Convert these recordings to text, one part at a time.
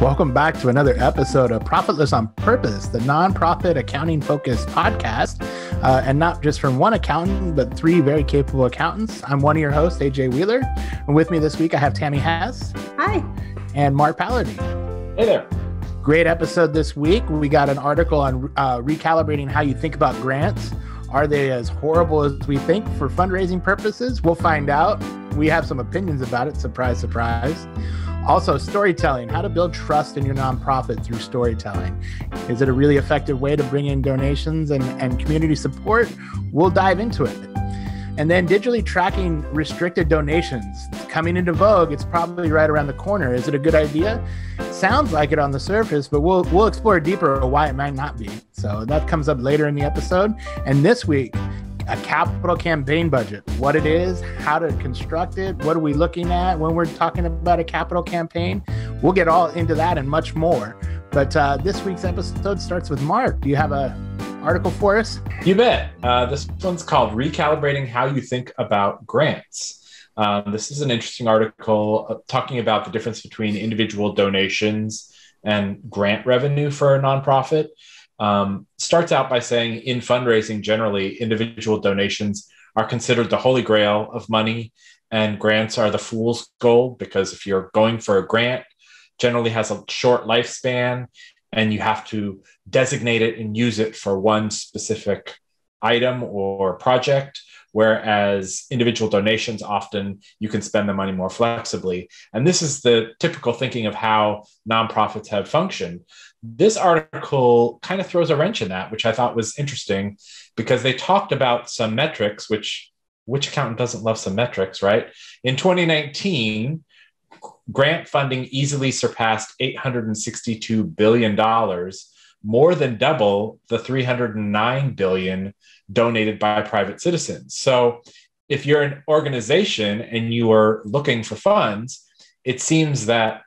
Welcome back to another episode of Profitless on Purpose, the nonprofit accounting focused podcast. Uh, and not just from one accountant, but three very capable accountants. I'm one of your hosts, AJ Wheeler. And with me this week, I have Tammy Hess. Hi. And Mark Palardy. Hey there. Great episode this week. We got an article on uh, recalibrating how you think about grants. Are they as horrible as we think for fundraising purposes? We'll find out. We have some opinions about it. Surprise, surprise. Also, storytelling, how to build trust in your nonprofit through storytelling. Is it a really effective way to bring in donations and, and community support? We'll dive into it. And then digitally tracking restricted donations. It's coming into vogue. It's probably right around the corner. Is it a good idea? Sounds like it on the surface, but we'll we'll explore deeper why it might not be. So that comes up later in the episode. And this week, a capital campaign budget, what it is, how to construct it, what are we looking at when we're talking about a capital campaign. We'll get all into that and much more. But uh, this week's episode starts with Mark. Do you have a article for us? You bet. Uh, this one's called "Recalibrating How You Think About Grants." Um, this is an interesting article uh, talking about the difference between individual donations and grant revenue for a nonprofit um, starts out by saying in fundraising, generally, individual donations are considered the holy grail of money, and grants are the fool's gold because if you're going for a grant, generally has a short lifespan, and you have to designate it and use it for one specific item or project whereas individual donations often you can spend the money more flexibly. And this is the typical thinking of how nonprofits have functioned this article kind of throws a wrench in that which i thought was interesting because they talked about some metrics which which accountant doesn't love some metrics right in 2019 grant funding easily surpassed 862 billion dollars more than double the 309 billion donated by private citizens. So if you're an organization and you are looking for funds, it seems that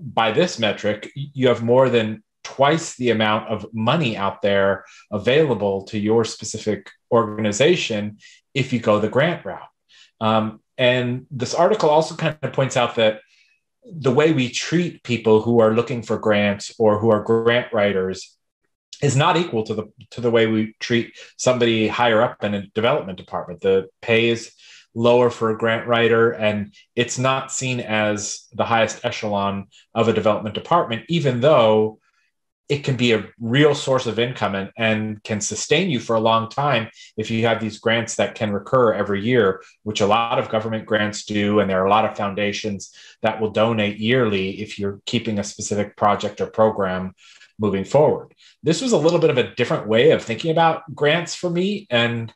by this metric, you have more than twice the amount of money out there available to your specific organization if you go the grant route. Um, and this article also kind of points out that the way we treat people who are looking for grants or who are grant writers is not equal to the to the way we treat somebody higher up in a development department. The pay is lower for a grant writer, and it's not seen as the highest echelon of a development department, even though it can be a real source of income and, and can sustain you for a long time if you have these grants that can recur every year, which a lot of government grants do. And there are a lot of foundations that will donate yearly if you're keeping a specific project or program moving forward. This was a little bit of a different way of thinking about grants for me, and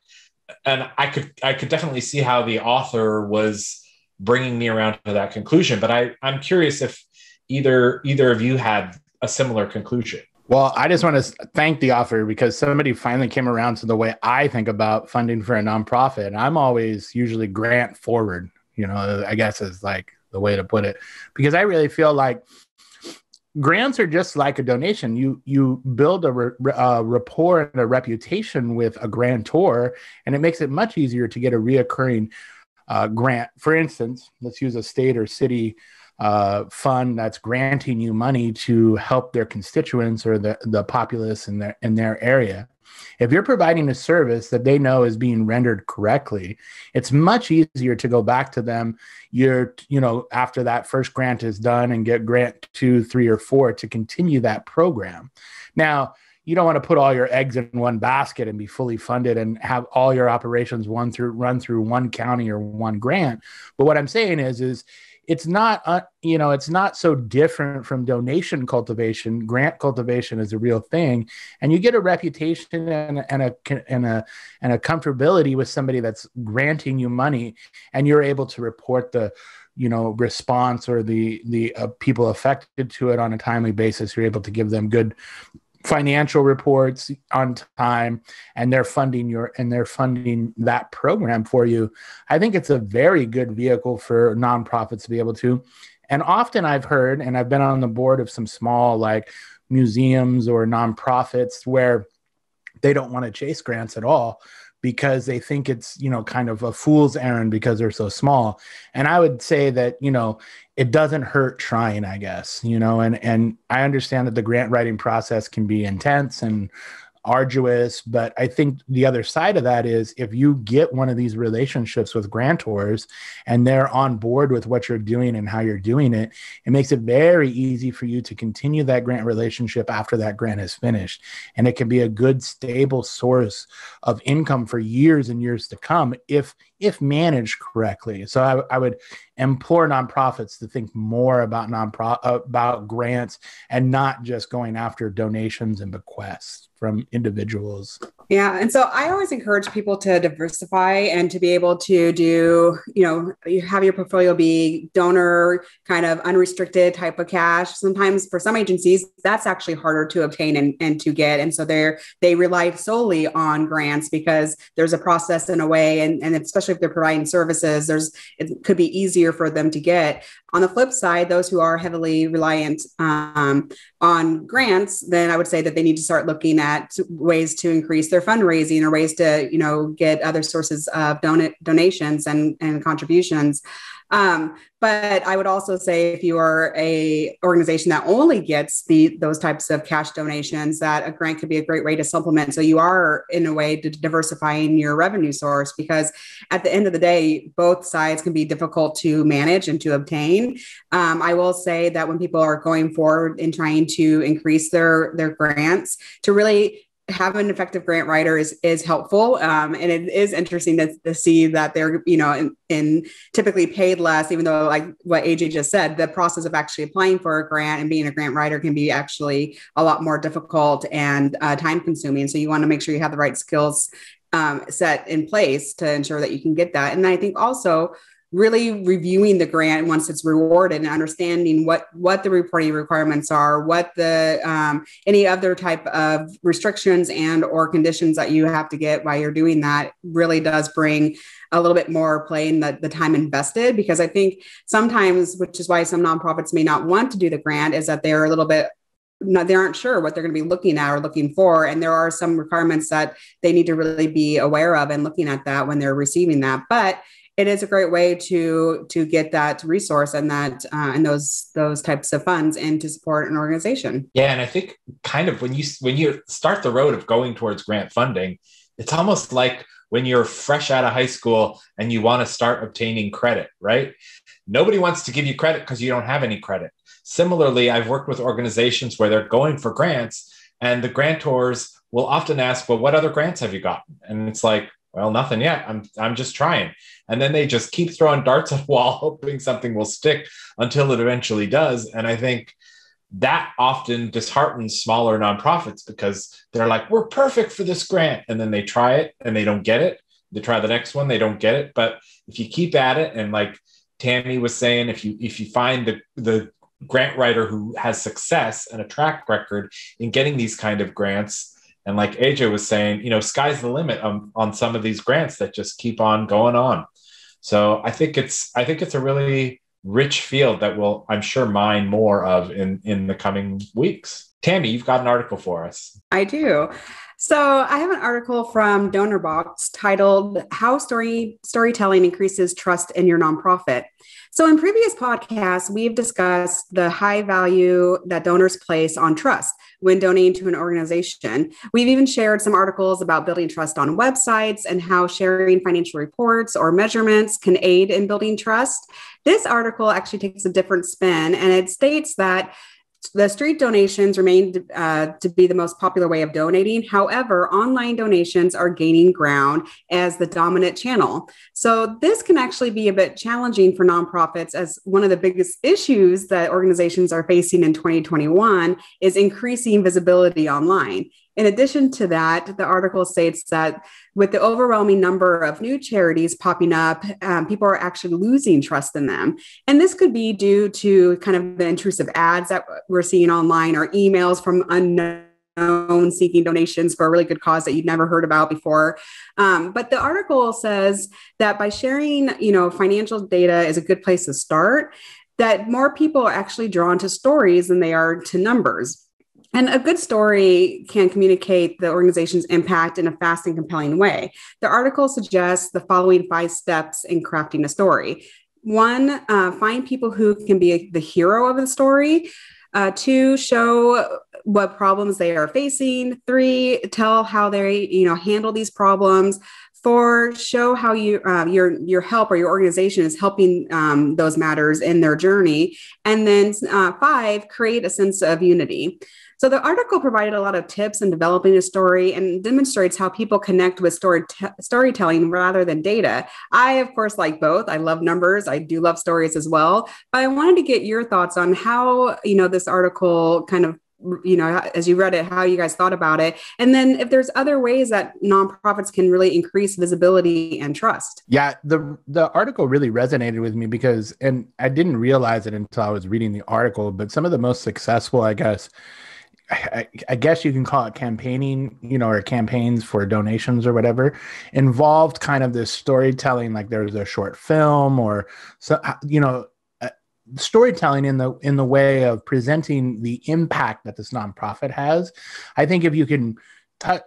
and I could I could definitely see how the author was bringing me around to that conclusion. But I I'm curious if either either of you had a similar conclusion. Well, I just want to thank the author because somebody finally came around to the way I think about funding for a nonprofit. And I'm always usually grant forward, you know, I guess is like the way to put it, because I really feel like grants are just like a donation. You you build a re, uh, rapport and a reputation with a grantor, and it makes it much easier to get a reoccurring uh, grant. For instance, let's use a state or city uh, fund that's granting you money to help their constituents or the, the populace in their in their area. If you're providing a service that they know is being rendered correctly, it's much easier to go back to them you're, you know, after that first grant is done and get grant two, three, or four to continue that program. Now, you don't want to put all your eggs in one basket and be fully funded and have all your operations run through run through one county or one grant. But what I'm saying is, is it's not uh, you know it's not so different from donation cultivation. Grant cultivation is a real thing. And you get a reputation and, and a and a and a comfortability with somebody that's granting you money and you're able to report the you know response or the the uh, people affected to it on a timely basis. You're able to give them good financial reports on time and they're funding your and they're funding that program for you i think it's a very good vehicle for nonprofits to be able to. And often i've heard and i've been on the board of some small like museums or nonprofits where they don't want to chase grants at all because they think it's you know kind of a fool's errand because they're so small. And i would say that you know it doesn't hurt trying i guess you know and and i understand that the grant writing process can be intense and arduous. But I think the other side of that is if you get one of these relationships with grantors and they're on board with what you're doing and how you're doing it, it makes it very easy for you to continue that grant relationship after that grant is finished. And it can be a good, stable source of income for years and years to come if if managed correctly. So I, I would implore nonprofits to think more about nonpro about grants and not just going after donations and bequests from individuals. Yeah. And so I always encourage people to diversify and to be able to do, you know, you have your portfolio be donor kind of unrestricted type of cash. Sometimes for some agencies, that's actually harder to obtain and, and to get. And so they're they rely solely on grants because there's a process in a way, and, and especially if they're providing services, there's it could be easier for them to get. On the flip side, those who are heavily reliant um, on grants, then I would say that they need to start looking at ways to increase their fundraising or ways to, you know, get other sources of donate donations and, and contributions. Um, but I would also say if you are a organization that only gets the those types of cash donations, that a grant could be a great way to supplement. So you are in a way diversifying your revenue source because at the end of the day, both sides can be difficult to manage and to obtain. Um, I will say that when people are going forward in trying to increase their their grants, to really have an effective grant writer is is helpful. Um, and it is interesting to, to, see that they're you know in, in, typically paid less even though like what aj just said the process of actually applying for a grant and being a grant writer can be actually a lot more difficult and uh, time consuming. So you want to make sure you have the right skills um, set in place to ensure that you can get that. And i think also really reviewing the grant once it's rewarded and understanding what what the reporting requirements are what the um, any other type of restrictions and or conditions that you have to get while you're doing that really does bring a little bit more play in the, the time invested because i think sometimes which is why some nonprofits may not want to do the grant is that they're a little bit not, they aren't sure what they're going to be looking at or looking for. And there are some requirements that they need to really be aware of and looking at that when they're receiving that. But it is a great way to to get that resource and that uh, and those those types of funds and to support an organization. Yeah, and I think kind of when you when you start the road of going towards grant funding, it's almost like when you're fresh out of high school and you want to start obtaining credit, right? Nobody wants to give you credit because you don't have any credit. Similarly, I've worked with organizations where they're going for grants and the grantors will often ask, Well, what other grants have you gotten? And it's like, well, nothing yet. I'm I'm just trying. And then they just keep throwing darts at wall, hoping something will stick until it eventually does. And I think that often disheartens smaller nonprofits because they're like, we're perfect for this grant. And then they try it and they don't get it. They try the next one, they don't get it. But if you keep at it, and like Tammy was saying, if you if you find the the grant writer who has success and a track record in getting these kind of grants, and like AJ was saying, you know, sky's the limit on, on some of these grants that just keep on going on. So I think it's I think it's a really rich field that we'll I'm sure mine more of in in the coming weeks. Tammy, you've got an article for us. I do. So I have an article from DonorBox titled "How Story Storytelling Increases Trust in Your Nonprofit." So in previous podcasts, we've discussed the high value that donors place on trust when donating to an organization. We've even shared some articles about building trust on websites and how sharing financial reports or measurements can aid in building trust. This article actually takes a different spin and it states that the street donations remain uh, to be the most popular way of donating. However, online donations are gaining ground as the dominant channel. So, this can actually be a bit challenging for nonprofits, as one of the biggest issues that organizations are facing in 2021 is increasing visibility online. In addition to that, the article states that with the overwhelming number of new charities popping up, um, people are actually losing trust in them. And this could be due to kind of the intrusive ads that we're seeing online or emails from unknown seeking donations for a really good cause that you'd never heard about before. Um, but the article says that by sharing, you know, financial data is a good place to start. That more people are actually drawn to stories than they are to numbers And a good story can communicate the organization's impact in a fast and compelling way. The article suggests the following five steps in crafting a story. One, uh, find people who can be the hero of the story. Uh, two, show what problems they are facing. Three, tell how they you know handle these problems. Four, show how you uh, your your help or your organization is helping um, those matters in their journey. And then uh, five, create a sense of unity. So the article provided a lot of tips in developing a story and demonstrates how people connect with story t- storytelling rather than data. I, of course, like both. I love numbers. I do love stories as well. But I wanted to get your thoughts on how you know this article kind of you know as you read it how you guys thought about it and then if there's other ways that nonprofits can really increase visibility and trust yeah the the article really resonated with me because and i didn't realize it until i was reading the article but some of the most successful i guess I, I, guess you can call it campaigning, you know, or campaigns for donations or whatever, involved kind of this storytelling, like there's a short film or so, you know, uh, storytelling in the in the way of presenting the impact that this nonprofit has. I think if you can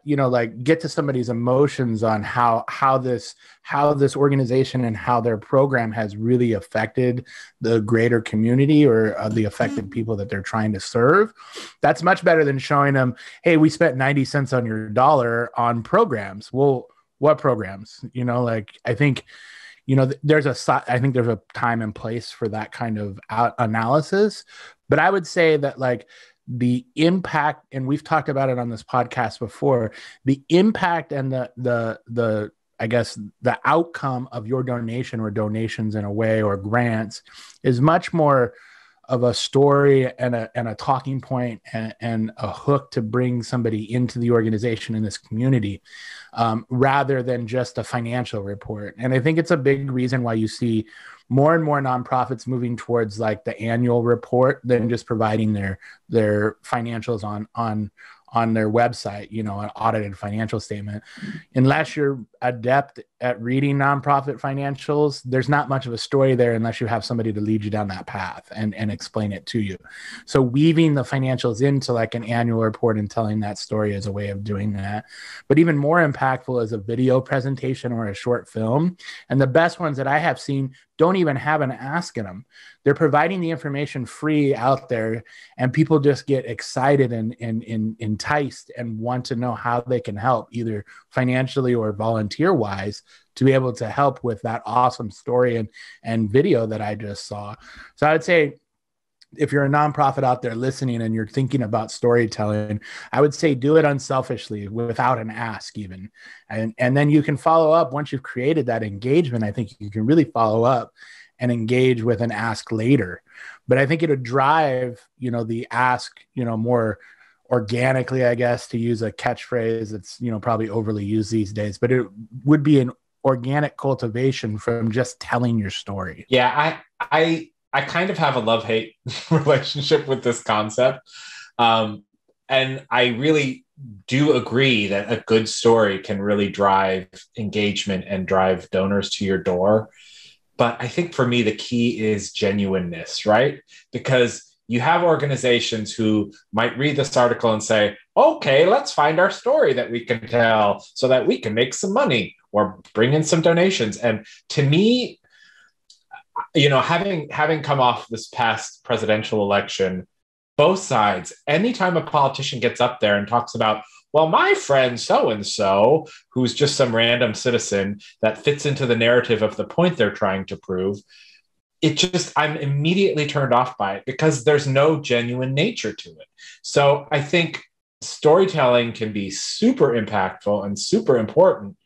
you know like get to somebody's emotions on how how this how this organization and how their program has really affected the greater community or uh, the affected mm-hmm. people that they're trying to serve. That's much better than showing them hey we spent 90 cents on your dollar on programs. Well what programs? You know like i think you know there's a i think there's a time and place for that kind of analysis. But i would say that like the impact and we've talked about it on this podcast before the impact and the the the i guess the outcome of your donation or donations in a way or grants is much more of a story and a, and a talking point and, and a hook to bring somebody into the organization in this community um, rather than just a financial report and i think it's a big reason why you see more and more nonprofits moving towards like the annual report than just providing their their financials on on on their website, you know, an audited financial statement. Unless you're adept at reading nonprofit financials, there's not much of a story there unless you have somebody to lead you down that path and, and explain it to you. So weaving the financials into like an annual report and telling that story is a way of doing that. But even more impactful is a video presentation or a short film. And the best ones that I have seen don't even have an ask in them they're providing the information free out there and people just get excited and, and, and enticed and want to know how they can help either financially or volunteer wise to be able to help with that awesome story and, and video that i just saw so i would say if you're a nonprofit out there listening and you're thinking about storytelling, I would say do it unselfishly without an ask even. And and then you can follow up once you've created that engagement, I think you can really follow up and engage with an ask later. But I think it would drive, you know, the ask, you know, more organically, I guess, to use a catchphrase that's, you know, probably overly used these days, but it would be an organic cultivation from just telling your story. Yeah, I I I kind of have a love-hate relationship with this concept. Um, and I really do agree that a good story can really drive engagement and drive donors to your door. But I think for me, the key is genuineness, right? Because you have organizations who might read this article and say, okay, let's find our story that we can tell so that we can make some money or bring in some donations. And to me, you know, having having come off this past presidential election, both sides, anytime a politician gets up there and talks about, well, my friend so and so, who's just some random citizen that fits into the narrative of the point they're trying to prove, it just, I'm immediately turned off by it because there's no genuine nature to it. So I think storytelling can be super impactful and super important.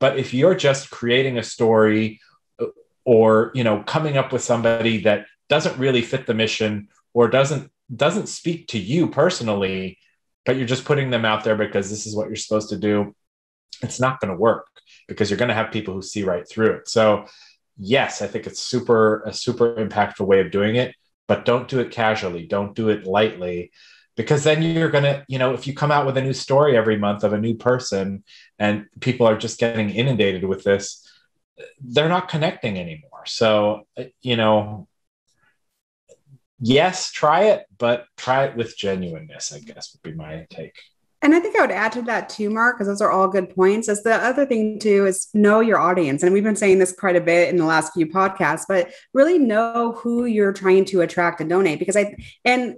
But if you're just creating a story uh, or, you know, coming up with somebody that doesn't really fit the mission or doesn't doesn't speak to you personally but you're just putting them out there because this is what you're supposed to do, it's not going to work because you're going to have people who see right through it. So, yes, I think it's super a super impactful way of doing it, but don't do it casually. Don't do it lightly because then you're going to, you know, if you come out with a new story every month of a new person and people are just getting inundated with this, they're not connecting anymore. So, uh, you know, yes, try it, but try it with genuineness, I guess would be my take. And I think I would add to that too, Mark, because those are all good points. Is the other thing too is know your audience. And we've been saying this quite a bit in the last few podcasts, but really know who you're trying to attract and donate. Because I and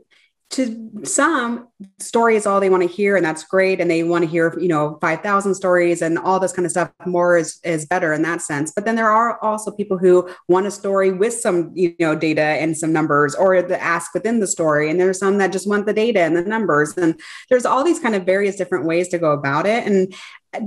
to some story is all they want to hear and that's great and they want to hear you know 5000 stories and all this kind of stuff more is is better in that sense. But then there are also people who want a story with some you know data and some numbers or the ask within the story and there's some that just want the data and the numbers and there's all these kind of various different ways to go about it and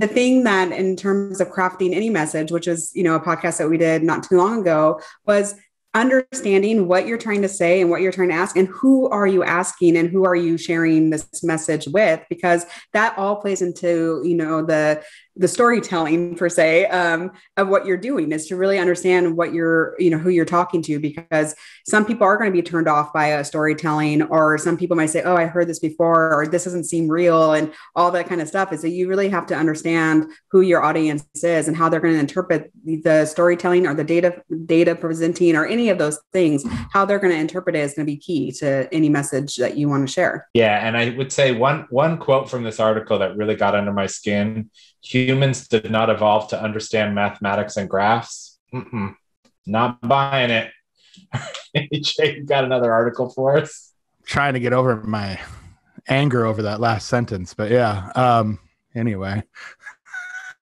the thing that in terms of crafting any message which is you know a podcast that we did not too long ago was understanding what you're trying to say and what you're trying to ask and who are you asking and who are you sharing this message with? Because that all plays into you know the the storytelling per se um, of what you're doing is to really understand what you're you know who you're talking to because some people are going to be turned off by a storytelling or some people might say oh i heard this before or this doesn't seem real and all that kind of stuff. Is that you really have to understand who your audience is and how they're going to interpret the storytelling or the data data presenting or any of those things. How they're going to interpret it is going to be key to any message that you want to share. Yeah and i would say one one quote from this article that really got under my skin humans did not evolve to understand mathematics and graphs. Mm-mm. Not buying it. Jay, you got another article for us? Trying to get over my anger over that last sentence, but yeah. Um, anyway.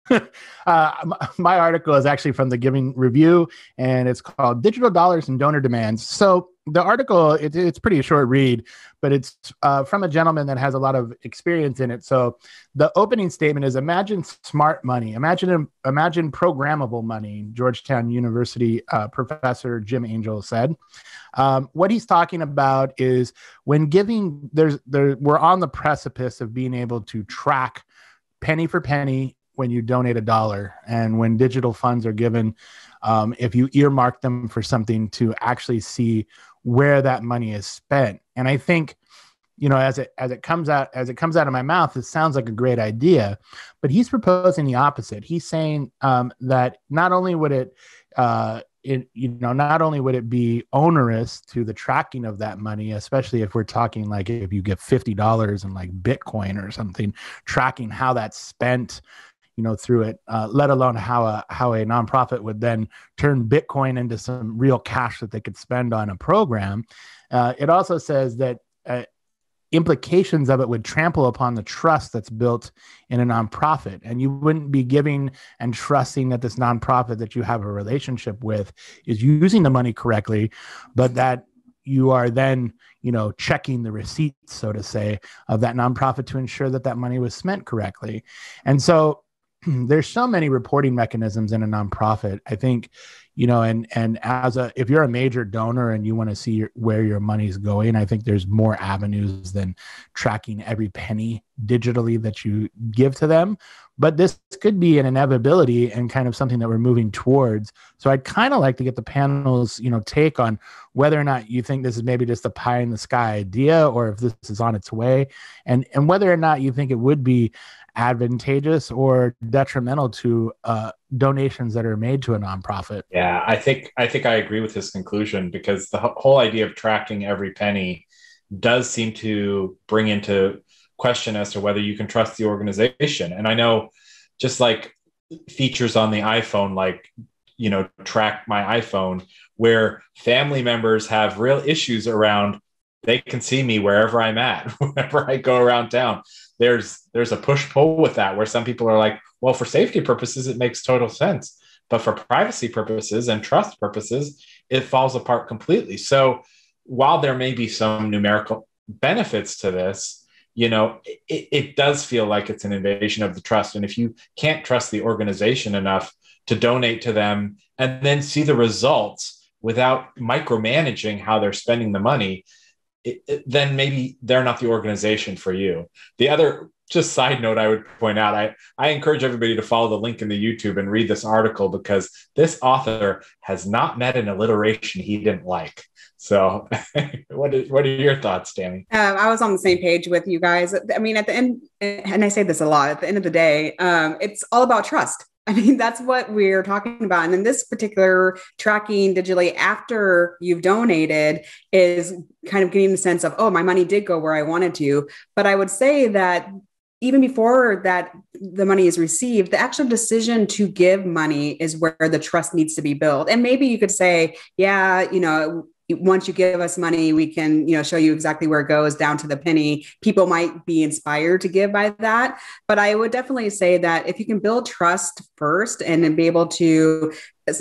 uh, my article is actually from the Giving Review, and it's called "Digital Dollars and Donor Demands." So the article it, it's pretty short read, but it's uh, from a gentleman that has a lot of experience in it. So the opening statement is: Imagine smart money. Imagine imagine programmable money. Georgetown University uh, professor Jim Angel said. Um, what he's talking about is when giving. There's there we're on the precipice of being able to track penny for penny when you donate a dollar and when digital funds are given um, if you earmark them for something to actually see where that money is spent. And i think you know as it as it comes out as it comes out of my mouth it sounds like a great idea but he's proposing the opposite. He's saying um, that not only would it uh, it you know not only would it be onerous to the tracking of that money especially if we're talking like if you get $50 in like bitcoin or something tracking how that's spent you know through it uh, let alone how a how a nonprofit would then turn bitcoin into some real cash that they could spend on a program uh, it also says that uh, implications of it would trample upon the trust that's built in a nonprofit. And you wouldn't be giving and trusting that this nonprofit that you have a relationship with is using the money correctly, but that you are then, you know, checking the receipts, so to say, of that nonprofit to ensure that that money was spent correctly. And so there's so many reporting mechanisms in a nonprofit. I think, you know, and and as a if you're a major donor and you want to see your, where your money's going, I think there's more avenues than tracking every penny digitally that you give to them. But this could be an inevitability and kind of something that we're moving towards. So I'd kind of like to get the panel's, you know, take on whether or not you think this is maybe just a pie in the sky idea or if this is on its way, and and whether or not you think it would be advantageous or detrimental to uh, donations that are made to a nonprofit. Yeah, I think I think I agree with his conclusion because the whole idea of tracking every penny does seem to bring into question as to whether you can trust the organization. And I know just like features on the iPhone, like you know, track my iPhone, where family members have real issues around they can see me wherever I'm at, whenever I go around town there's there's a push pull with that where some people are like, well, for safety purposes, it makes total sense, but for privacy purposes and trust purposes, it falls apart completely. So while there may be some numerical benefits to this, you know, it, it does feel like it's an invasion of the trust. And if you can't trust the organization enough to donate to them and then see the results without micromanaging how they're spending the money, it, then maybe they're not the organization for you. The other just side note I would point out, I, I encourage everybody to follow the link in the YouTube and read this article because this author has not met an alliteration he didn't like. So, what, is, what are your thoughts, Tammy? Uh, I was on the same page with you guys. I mean, at the end, and I say this a lot, at the end of the day, um, it's all about trust. I mean, that's what we're talking about. And in this particular tracking digitally after you've donated is kind of getting the sense of, oh, my money did go where I wanted to. But I would say that even before that the money is received the actual decision to give money is where the trust needs to be built and maybe you could say yeah you know once you give us money we can you know show you exactly where it goes down to the penny. People might be inspired to give by that. But i would definitely say that if you can build trust first and be able to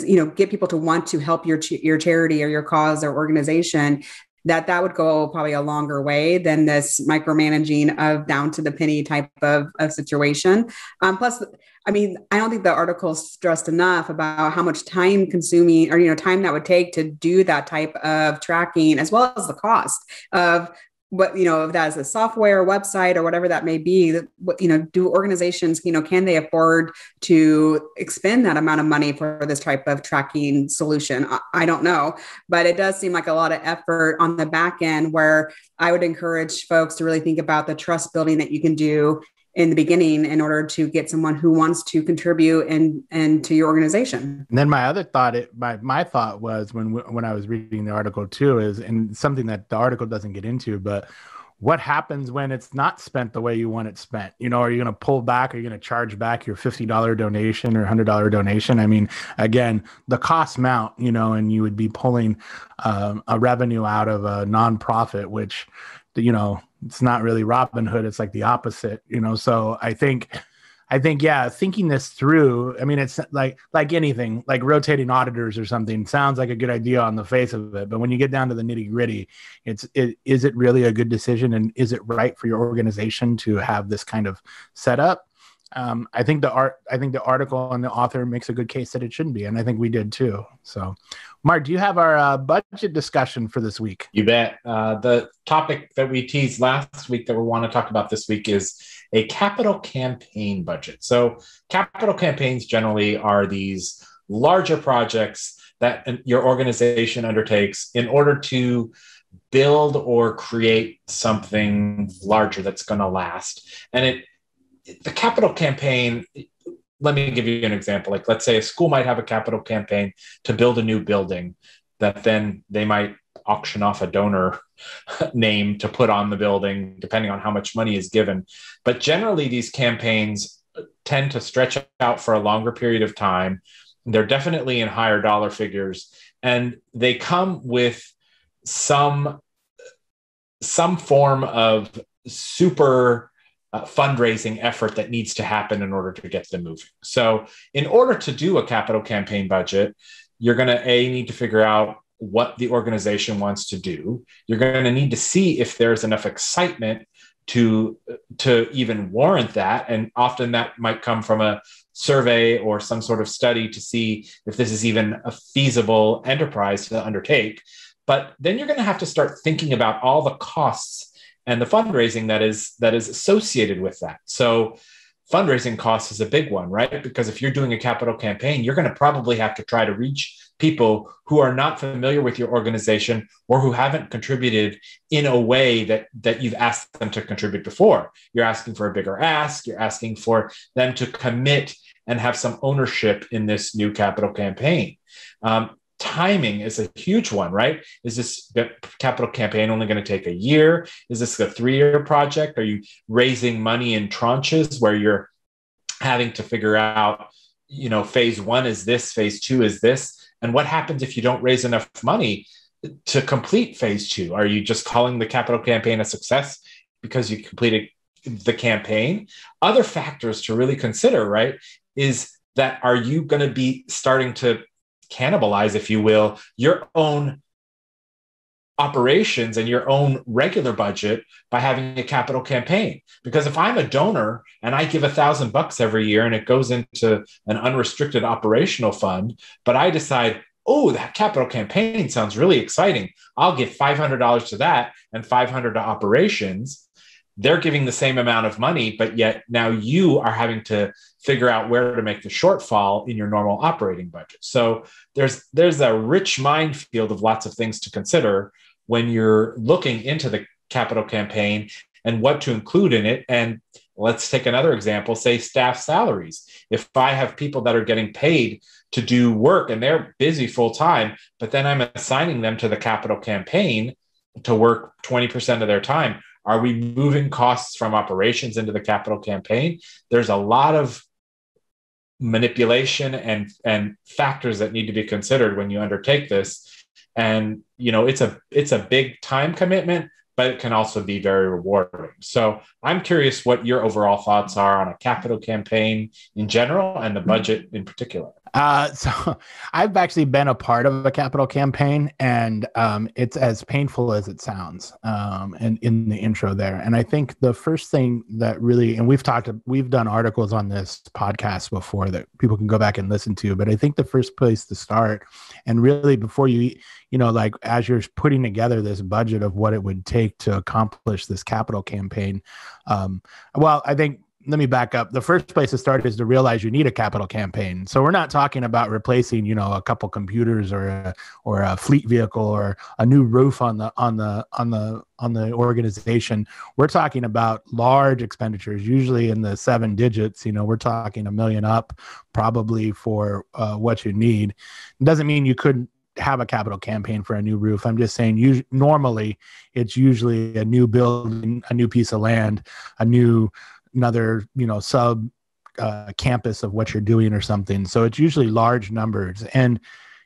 you know get people to want to help your your charity or your cause or organization that that would go probably a longer way than this micromanaging of down to the penny type of, of situation. Um, plus I mean, I don't think the article stressed enough about how much time consuming or, you know, time that would take to do that type of tracking, as well as the cost of what, you know, if that is a software, website, or whatever that may be, what, you know, do organizations, you know, can they afford to expend that amount of money for this type of tracking solution? I don't know, but it does seem like a lot of effort on the back end where I would encourage folks to really think about the trust building that you can do in the beginning in order to get someone who wants to contribute and and to your organization. And then my other thought, it, my my thought was when when I was reading the article too is and something that the article doesn't get into, but what happens when it's not spent the way you want it spent? You know, are you going to pull back? Are you going to charge back your $50 donation or $100 donation? I mean, again, the cost mount, you know, and you would be pulling um, a revenue out of a nonprofit, which, you know, it's not really Robin Hood. It's like the opposite, you know. So I think, I think, yeah, thinking this through. I mean, it's like like anything, like rotating auditors or something. Sounds like a good idea on the face of it, but when you get down to the nitty gritty, it's it, is it really a good decision, and is it right for your organization to have this kind of setup? Um, I think the art, I think the article and the author makes a good case that it shouldn't be, and I think we did too. So, Mark, do you have our uh, budget discussion for this week? You bet. Uh, the topic that we teased last week that we want to talk about this week is a capital campaign budget. So, capital campaigns generally are these larger projects that your organization undertakes in order to build or create something larger that's going to last. And it the capital campaign let me give you an example. Like, let's say a school might have a capital campaign to build a new building that then they might auction off a donor name to put on the building, depending on how much money is given. But generally, these campaigns tend to stretch out for a longer period of time. They're definitely in higher dollar figures, and they come with some some form of super uh, fundraising effort that needs to happen in order to get them moving. So, in order to do a capital campaign budget, you're going to a need to figure out what the organization wants to do. You're going to need to see if there's enough excitement to to even warrant that, and often that might come from a survey or some sort of study to see if this is even a feasible enterprise to undertake. But then you're going to have to start thinking about all the costs and the fundraising that is that is associated with that. So fundraising costs is a big one, right? Because if you're doing a capital campaign, you're going to probably have to try to reach people who are not familiar with your organization or who haven't contributed in a way that that you've asked them to contribute before. You're asking for a bigger ask, you're asking for them to commit and have some ownership in this new capital campaign. Um, timing is a huge one, right? Is this capital campaign only going to take a year? Is this a three year project? Are you raising money in tranches where you're having to figure out, you know, phase one is this, phase two is this? And what happens if you don't raise enough money to complete phase two? Are you just calling the capital campaign a success because you completed the campaign? Other factors to really consider, right, is that are you going to be starting to cannibalize, if you will, your own operations and your own regular budget by having a capital campaign. Because if I'm a donor and I give a thousand bucks every year and it goes into an unrestricted operational fund, but I decide, oh, that capital campaign sounds really exciting. I'll give $500 to that and 500 to operations they're giving the same amount of money, but yet now you are having to figure out where to make the shortfall in your normal operating budget. So there's there's a rich minefield of lots of things to consider when you're looking into the capital campaign and what to include in it. And let's take another example say staff salaries. If I have people that are getting paid to do work and they're busy full time, but then I'm assigning them to the capital campaign to work 20% of their time. Are we moving costs from operations into the capital campaign? There's a lot of manipulation and and factors that need to be considered when you undertake this. And you know it's a it's a big time commitment but it can also be very rewarding. So i'm curious what your overall thoughts are on a capital campaign in general and the budget in particular uh, so I've actually been a part of a capital campaign, and um, it's as painful as it sounds. Um, and in the intro there, and I think the first thing that really, and we've talked, we've done articles on this podcast before that people can go back and listen to. But I think the first place to start, and really before you, you know, like as you're putting together this budget of what it would take to accomplish this capital campaign, um, well, I think let me back up. The first place to start is to realize you need a capital campaign. So we're not talking about replacing, you know, a couple computers or a, or a fleet vehicle or a new roof on the on the on the on the organization. We're talking about large expenditures, usually in the seven digits. You know, we're talking a million up, probably for uh, what you need. It doesn't mean you couldn't have a capital campaign for a new roof. I'm just saying, you, normally it's usually a new building, a new piece of land, a new another you know sub uh, campus of what you're doing or something. So it's usually large numbers. And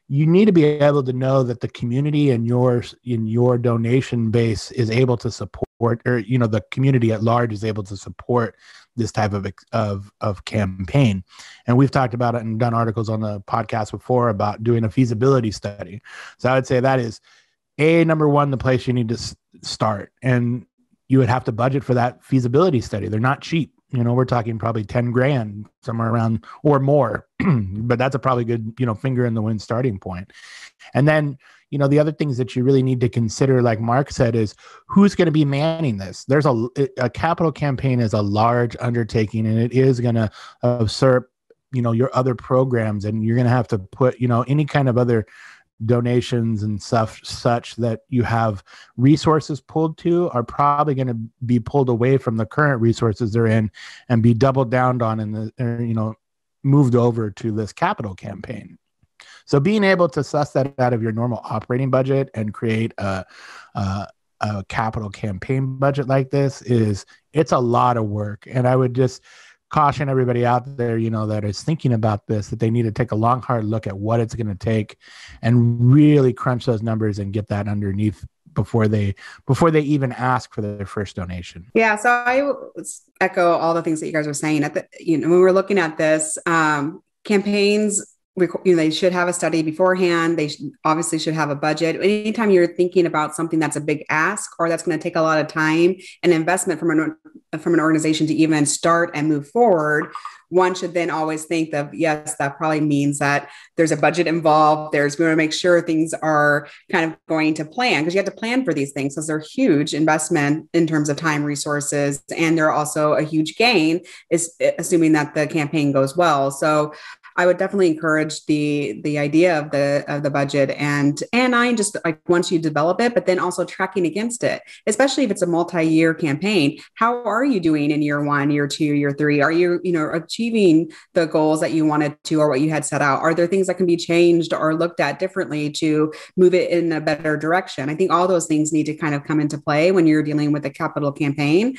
you need to be able to know that the community in your in your donation base is able to support or you know the community at large is able to support this type of of of campaign. And we've talked about it and done articles on the podcast before about doing a feasibility study. So i would say that is a number one the place you need to start. And you would have to budget for that feasibility study. They're not cheap. You know, we're talking probably 10 grand, somewhere around or more, but that's a probably good, you know, finger in the wind starting point. And then, you know, the other things that you really need to consider, like Mark said, is who's going to be manning this. There's a, a capital campaign is a large undertaking and it is going to usurp, you know, your other programs and you're going to have to put, you know, any kind of other donations and stuff such that you have resources pulled to are probably going to be pulled away from the current resources they're in and be doubled down on in the you know moved over to this capital campaign. So being able to suss that out of your normal operating budget and create a, a, a capital campaign budget like this is it's a lot of work. And i would just caution everybody out there, you know, that is thinking about this, that they need to take a long, hard look at what it's going to take and really crunch those numbers and get that underneath before they before they even ask for their first donation. Yeah, so I echo all the things that you guys are saying. At the you know when we're looking at this, um, campaigns you know, they should have a study beforehand. They obviously should have a budget. Anytime you're thinking about something that's a big ask or that's going to take a lot of time and investment from an from an organization to even start and move forward, one should then always think of yes, that probably means that there's a budget involved. There's we want to make sure things are kind of going to plan because you have to plan for these things because they're huge investment in terms of time, resources, and they're also a huge gain, is assuming that the campaign goes well. So I would definitely encourage the the idea of the of the budget and and I just like once you develop it, but then also tracking against it, especially if it's a multi-year campaign. How are you doing in year one, year two, year three? Are you you know achieving the goals that you wanted to or what you had set out? Are there things that can be changed or looked at differently to move it in a better direction? I think all those things need to kind of come into play when you're dealing with a capital campaign.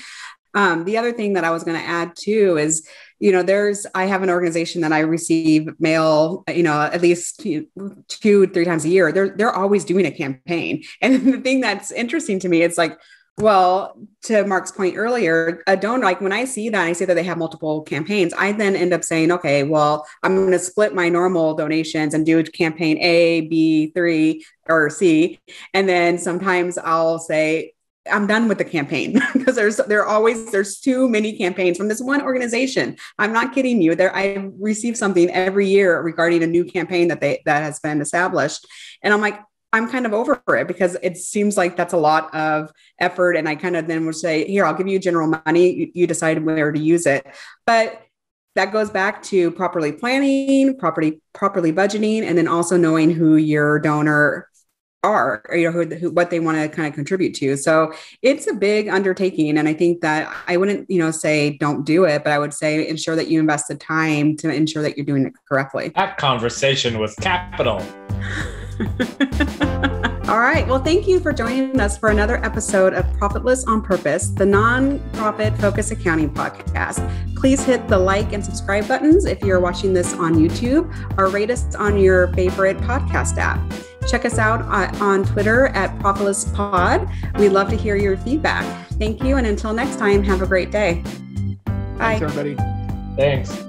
Um, the other thing that I was going to add too is, you know, there's I have an organization that I receive mail, you know, at least two, three times a year. They're they're always doing a campaign, and the thing that's interesting to me, it's like, well, to Mark's point earlier, a donor, like when I see that, I see that they have multiple campaigns. I then end up saying, okay, well, I'm going to split my normal donations and do campaign A, B, three, or C. And then sometimes I'll say, I'm done with the campaign because there's there are always there's too many campaigns from this one organization. I'm not kidding you. There I receive something every year regarding a new campaign that they that has been established. And I'm like, I'm kind of over it because it seems like that's a lot of effort. And I kind of then would say, here, I'll give you general money. You, decide where to use it. But that goes back to properly planning, properly properly budgeting, and then also knowing who your donor are, or, you know, who, who, what they want to kind of contribute to. So it's a big undertaking. And I think that I wouldn't, you know, say don't do it, but I would say ensure that you invest the time to ensure that you're doing it correctly. That conversation was capital. All right. Well, thank you for joining us for another episode of Profitless on Purpose, the non-profit focus accounting podcast. Please hit the like and subscribe buttons if you're watching this on YouTube or rate us on your favorite podcast app. Check us out on Twitter at Profitless Pod. We'd love to hear your feedback. Thank you. And until next time, have a great day. Bye. Thanks, everybody. Thanks.